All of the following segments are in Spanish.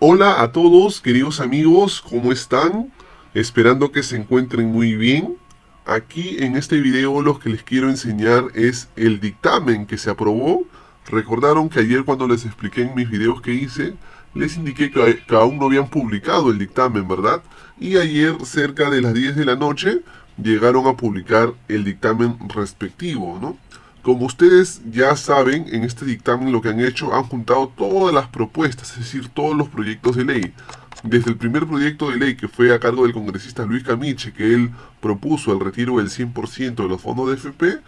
Hola a todos, queridos amigos, ¿cómo están? Esperando que se encuentren muy bien. Aquí en este video lo que les quiero enseñar es el dictamen que se aprobó. Recordaron que ayer cuando les expliqué en mis videos que hice, les indiqué que, que aún no habían publicado el dictamen, ¿verdad? Y ayer cerca de las 10 de la noche llegaron a publicar el dictamen respectivo, ¿no? Como ustedes ya saben, en este dictamen lo que han hecho, han juntado todas las propuestas, es decir, todos los proyectos de ley. Desde el primer proyecto de ley que fue a cargo del congresista Luis Camiche, que él propuso el retiro del 100% de los fondos de FP,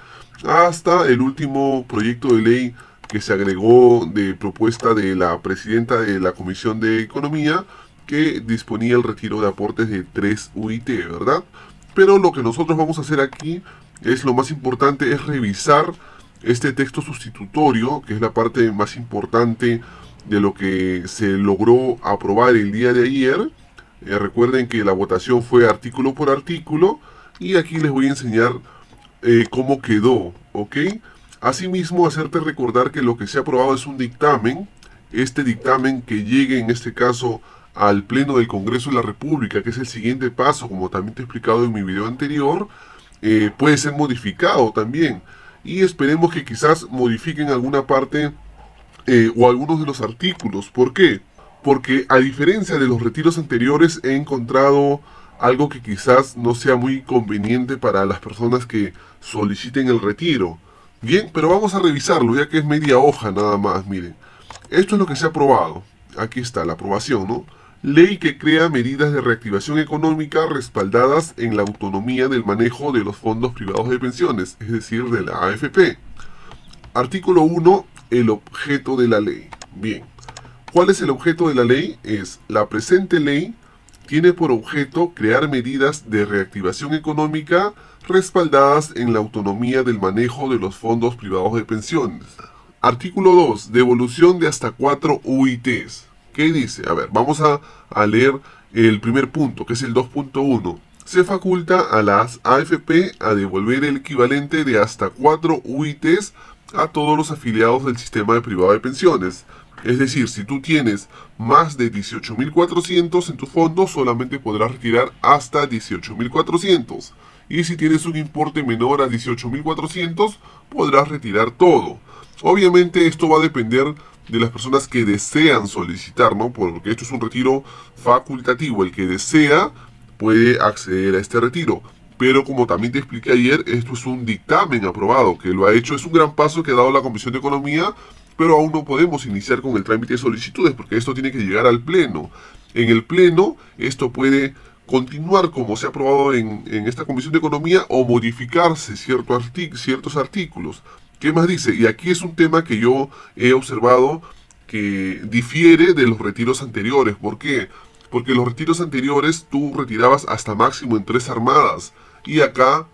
hasta el último proyecto de ley que se agregó de propuesta de la presidenta de la Comisión de Economía, que disponía el retiro de aportes de 3 UIT, ¿verdad? Pero lo que nosotros vamos a hacer aquí es lo más importante, es revisar este texto sustitutorio, que es la parte más importante de lo que se logró aprobar el día de ayer. Eh, recuerden que la votación fue artículo por artículo y aquí les voy a enseñar eh, cómo quedó, ¿ok? Asimismo, hacerte recordar que lo que se ha aprobado es un dictamen. Este dictamen que llegue en este caso al Pleno del Congreso de la República, que es el siguiente paso, como también te he explicado en mi video anterior, eh, puede ser modificado también. Y esperemos que quizás modifiquen alguna parte eh, o algunos de los artículos. ¿Por qué? Porque a diferencia de los retiros anteriores he encontrado algo que quizás no sea muy conveniente para las personas que soliciten el retiro. Bien, pero vamos a revisarlo ya que es media hoja nada más, miren. Esto es lo que se ha aprobado. Aquí está la aprobación, ¿no? Ley que crea medidas de reactivación económica respaldadas en la autonomía del manejo de los fondos privados de pensiones, es decir, de la AFP. Artículo 1. El objeto de la ley. Bien. ¿Cuál es el objeto de la ley? Es la presente ley tiene por objeto crear medidas de reactivación económica respaldadas en la autonomía del manejo de los fondos privados de pensiones. Artículo 2. Devolución de hasta 4 UITs. ¿Qué dice? A ver, vamos a, leer el primer punto, que es el 2.1. Se faculta a las AFP a devolver el equivalente de hasta 4 UITs a todos los afiliados del sistema de privado de pensiones. Es decir, si tú tienes más de 18.400 en tu fondo, solamente podrás retirar hasta 18.400. Y si tienes un importe menor a 18.400, podrás retirar todo. Obviamente esto va a depender de las personas que desean solicitar, ¿no? Porque esto es un retiro facultativo. El que desea puede acceder a este retiro. Pero como también te expliqué ayer, esto es un dictamen aprobado, que lo ha hecho, es un gran paso que ha dado la Comisión de Economía, pero aún no podemos iniciar con el trámite de solicitudes, porque esto tiene que llegar al Pleno. En el Pleno, esto puede continuar como se ha aprobado en, esta Comisión de Economía o modificarse ciertos artículos. ¿Qué más dice? Y aquí es un tema que yo he observado que difiere de los retiros anteriores. ¿Por qué? Porque los retiros anteriores tú retirabas hasta máximo en tres armadas. Y acá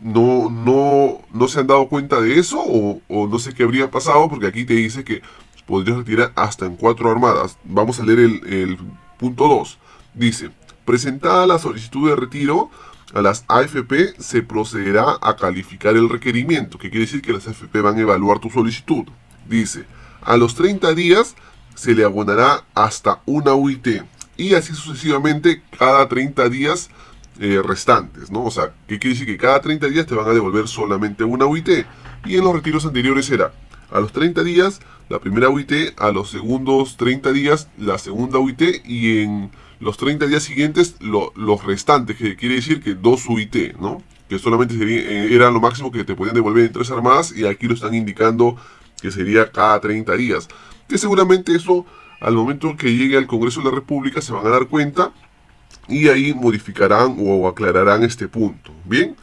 no, no, no se han dado cuenta de eso o, no sé qué habría pasado porque aquí te dice que podrías retirar hasta en cuatro armadas. Vamos a leer el, el punto 2. Dice, presentada la solicitud de retiro, a las AFP se procederá a calificar el requerimiento, que quiere decir que las AFP van a evaluar tu solicitud. Dice, a los 30 días se le abonará hasta una UIT y así sucesivamente cada 30 días eh, restantes, ¿no? O sea, ¿qué quiere decir? Que cada 30 días te van a devolver solamente una UIT. Y en los retiros anteriores era a los 30 días la primera UIT, a los segundos 30 días la segunda UIT y en los 30 días siguientes los restantes, que quiere decir que dos UIT, ¿no? Que solamente sería, eh, era lo máximo que te podían devolver en tres armadas y aquí lo están indicando que sería cada 30 días. Que seguramente eso al momento que llegue al Congreso de la República se van a dar cuenta y ahí modificarán o aclararán este punto. Bien.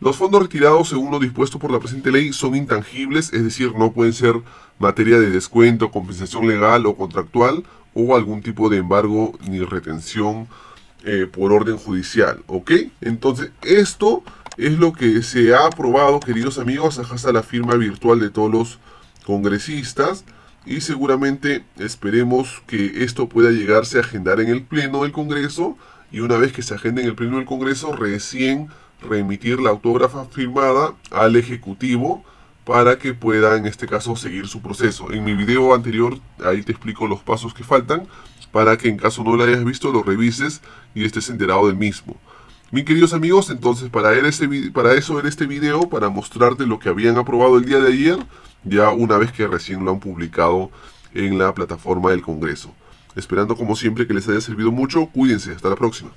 Los fondos retirados, según lo dispuesto por la presente ley, son intangibles, es decir, no pueden ser materia de descuento, compensación legal o contractual o algún tipo de embargo ni retención eh, por orden judicial, ¿ok? Entonces, esto es lo que se ha aprobado, queridos amigos, hasta la firma virtual de todos los congresistas y seguramente esperemos que esto pueda llegarse a agendar en el Pleno del Congreso y una vez que se agende en el Pleno del Congreso, recién remitir la autógrafa firmada al Ejecutivo para que pueda en este caso seguir su proceso. En mi video anterior ahí te explico los pasos que faltan para que en caso no lo hayas visto lo revises y estés enterado del mismo. Mis queridos amigos, entonces para, este, para eso en este video, para mostrarte lo que habían aprobado el día de ayer, ya una vez que recién lo han publicado en la plataforma del Congreso. Esperando como siempre que les haya servido mucho, cuídense, hasta la próxima.